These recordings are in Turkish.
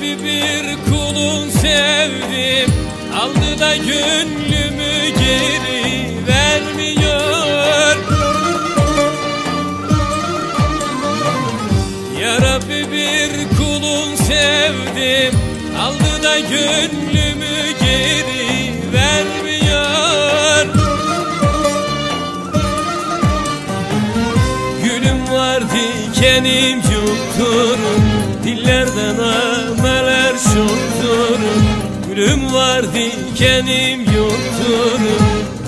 bir kulun sevdim. Aldı da gönlümü geri vermiyor. Ya Rabbi bir kulun sevdim. Aldı da gönlümü geri vermiyor. Gülüm var dikenim yoktur Dillerden ameler çoktur Gülüm var dikenim yoktur.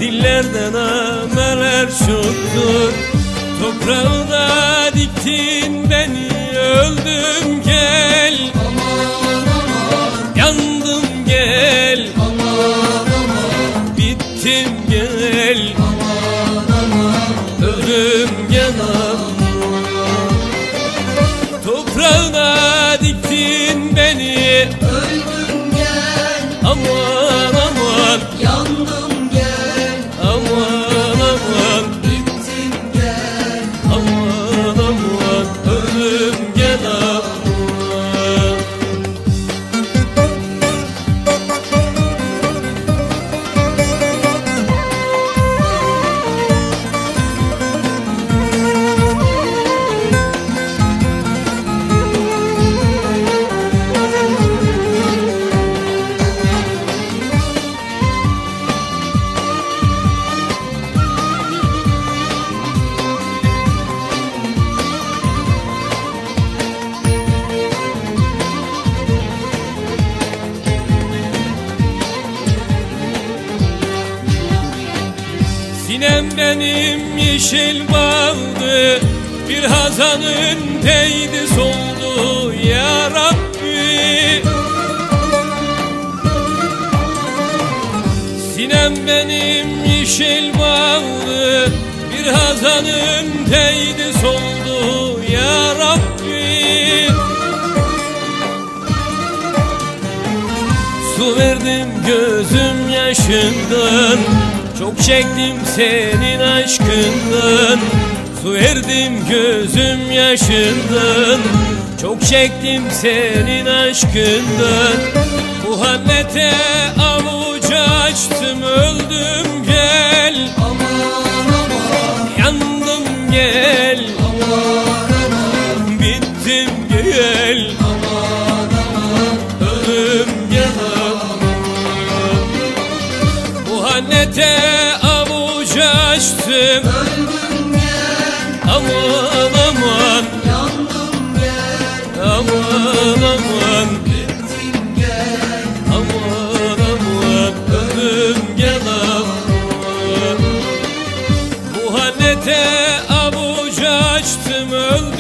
Dillerden ameler çoktur Toprağına diktin beni öldüm gel. Yandım gel. Bittim gel. Öldüm gel Toprağına diktin beni Sinem benim yeşil bağdı Bir hazanın değdi soldu ya Rabbi. Sinem benim yeşil bağdı Bir hazanın değdi soldu ya Rabbi. Su verdim gözüm yaşından Çok çektim senin aşkından Su verdim gözüm yaşından. Çok çektim senin aşkından Bu hallete avucu açtım öldüm gel. Yandım gel. Bittim Bu hannete avucu açtım. Öldüm Aman aman. Yandım gel, aman aman. Bittim gel. Aman aman. Ölüm gel aman. Bu hannete avucu açtım öldüm